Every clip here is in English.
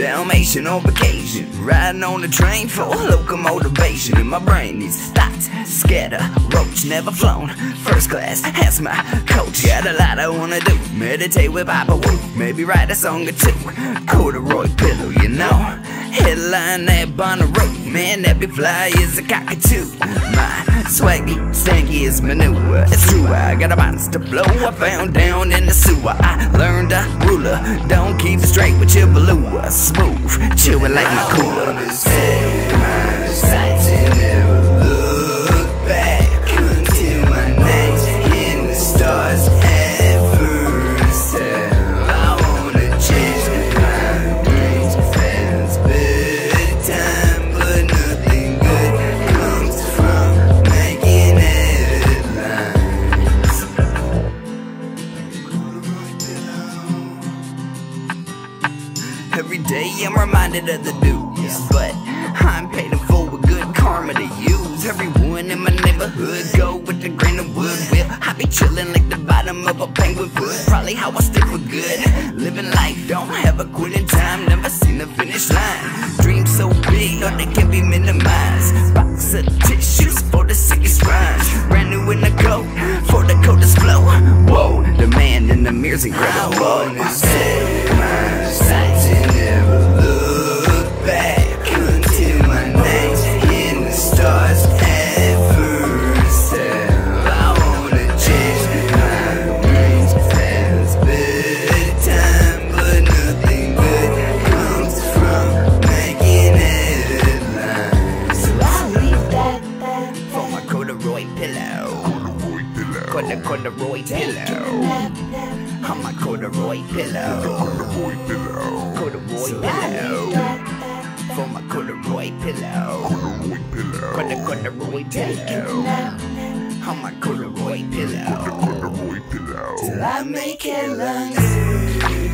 Dalmatian on vacation, riding on the train for locomotivation. And my brain needs thoughts, scatter, roach, never flown. First class, that's my coach. Got a lot I wanna do. Meditate with Papa Woo, maybe write a song or two. Corduroy pillow, you know. Headline that Bonnaroo, man, be fly is a cockatoo. My swaggy, stanky is manure. It's true, I got a monster blow. I found down in the sewer. I learned a ruler. Don't keep straight with your blue. Smooth, chewing like my cooler. Every day I'm reminded of the dues, but I'm paid in full with good karma to use. Everyone in my neighborhood go with the grain of wood. Will I be chillin' like the bottom of a penguin foot? Probably how I stick for good. Living life, don't have a quitting time. Never seen the finish line. Dreams so big, or they can be minimized. Box of tissues for the sickest rhymes. Brand new in the coat for the coldest flow. Whoa, the man in the mirror's incredible. I corduroy corduroy pillow. that, that. On my corduroy pillow, corduroy pillow, corduroy pillow. For my corduroy pillow, corduroy pillow. For the corduroy pillow. On my corduroy pillow, till I make headlines.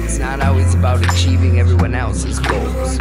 It's not always about achieving everyone else's goals.